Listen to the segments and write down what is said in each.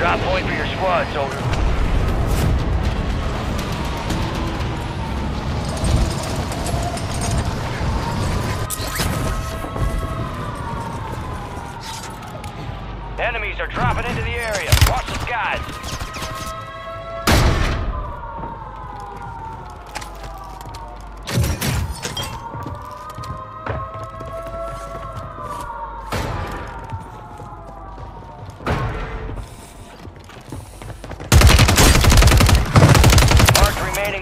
drop point for your squad, soldier.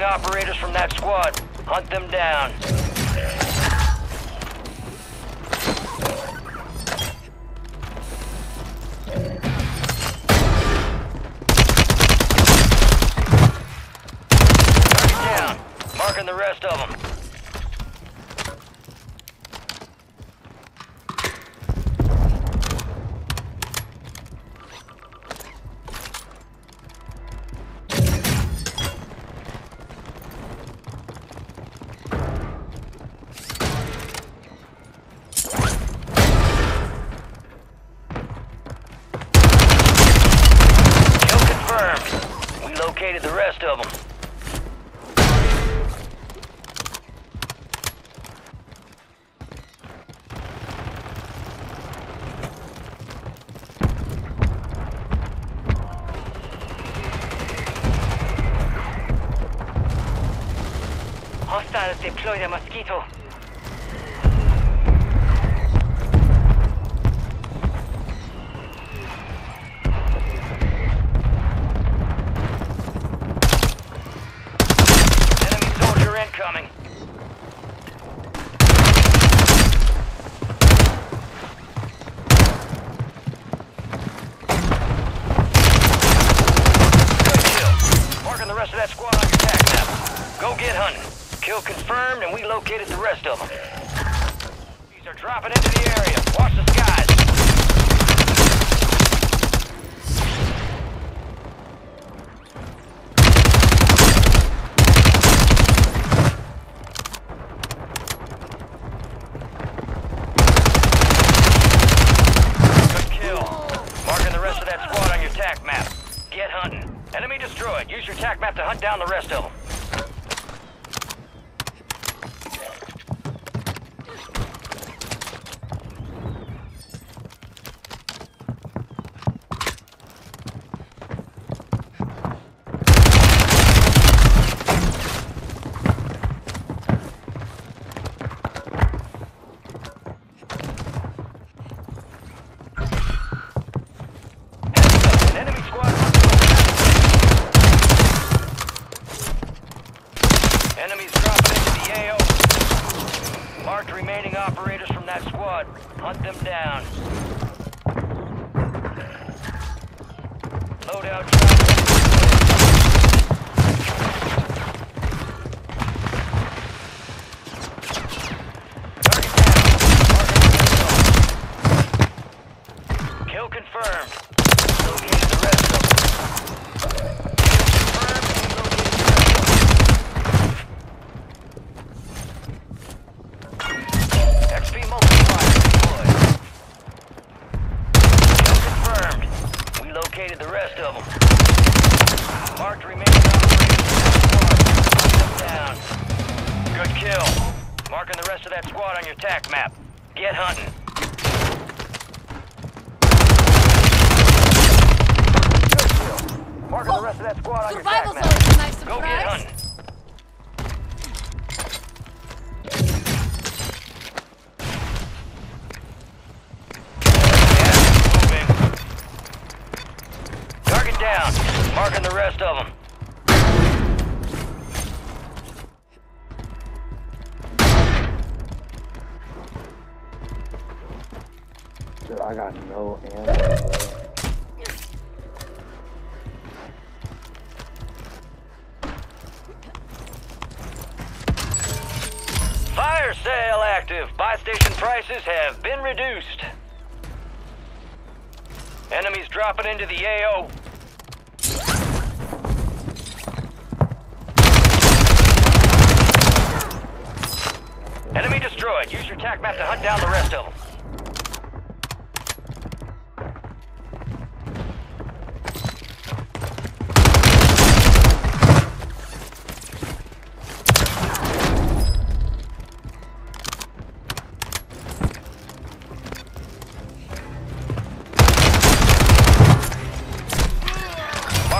Operators from that squad. Hunt them down. Marking the rest of them. Hostiles deploy the Mosquito. Kill confirmed, and we located the rest of them. These are dropping into the area. Watch the skies. Good kill. Marking the rest of that squad on your tac map. Get hunting. Enemy destroyed. Use your tac map to hunt down the rest of them. An enemy squad. Enemies dropping into the AO. Marked remaining operators from that squad. Hunt them down. Loadout Kill confirmed. Located the rest of them. Kill confirmed. We located the rest of them. XP multiplier deployed. Kill located the rest of them. Marked remaining operators. Down. Good kill. Marking the rest of that squad on your tac map. Get hunting. Good kill. Marking the rest of that squad on your tac Survival's map. always a nice Go get hunting. Rest of them. Dude, I got no ammo. Fire sale active. Buy station prices have been reduced. Enemies dropping into the AO. Enemy destroyed. Use your tac map to hunt down the rest of them.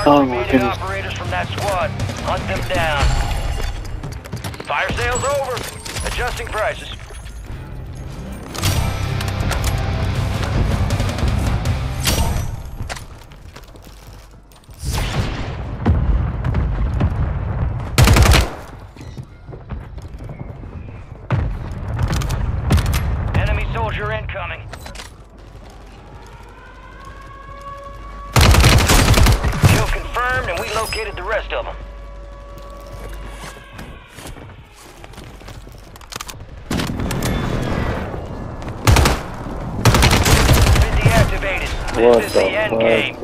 Oh, my goodness. operators from that squad. Hunt them down. Fire sales over. Adjusting prices. Enemy soldier incoming. Kill confirmed, and we located the rest of them. Deactivated. What This is the the end game.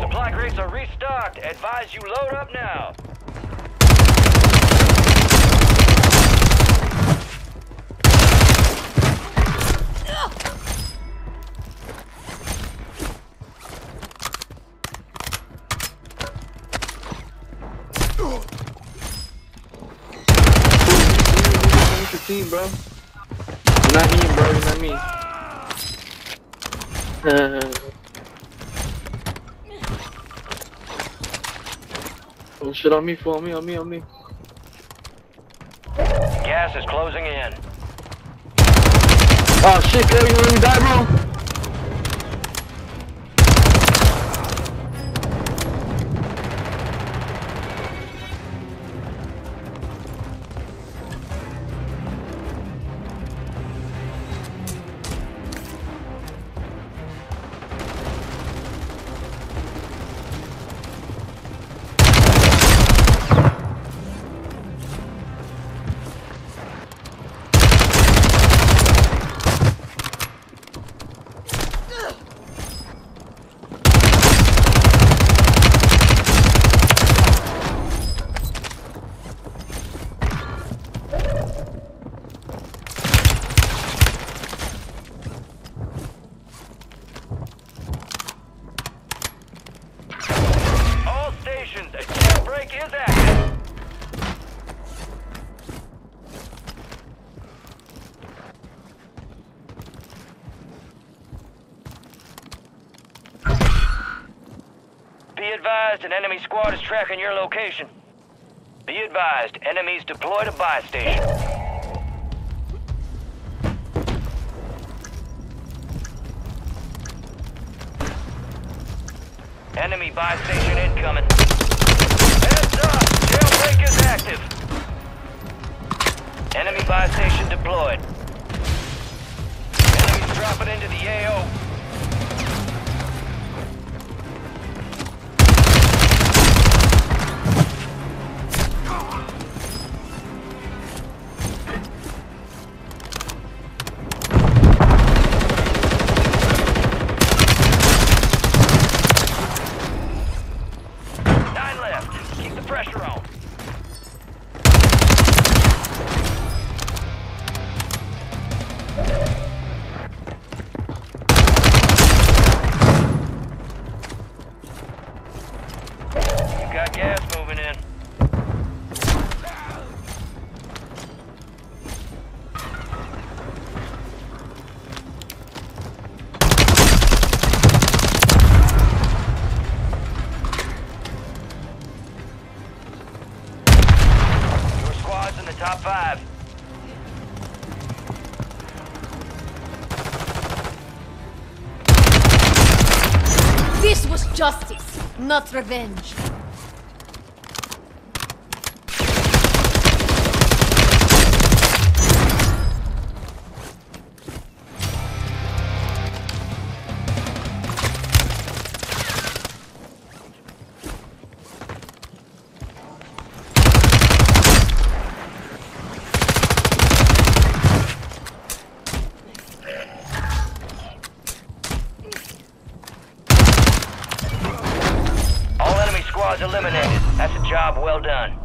Supply crates are restocked. Advise you load up now. Bro? You're not me, bro. You're not me. Uh, oh shit on me, fool. On me, on me, on me. Gas is closing in. Oh shit, girl, you let me die, bro? Advised, an enemy squad is tracking your location. Be advised, enemies deployed a buy station. Enemy buy station incoming. Heads up! Jailbreak is active. Enemy buy station deployed. Enemies dropping into the AO. Not revenge. Well done.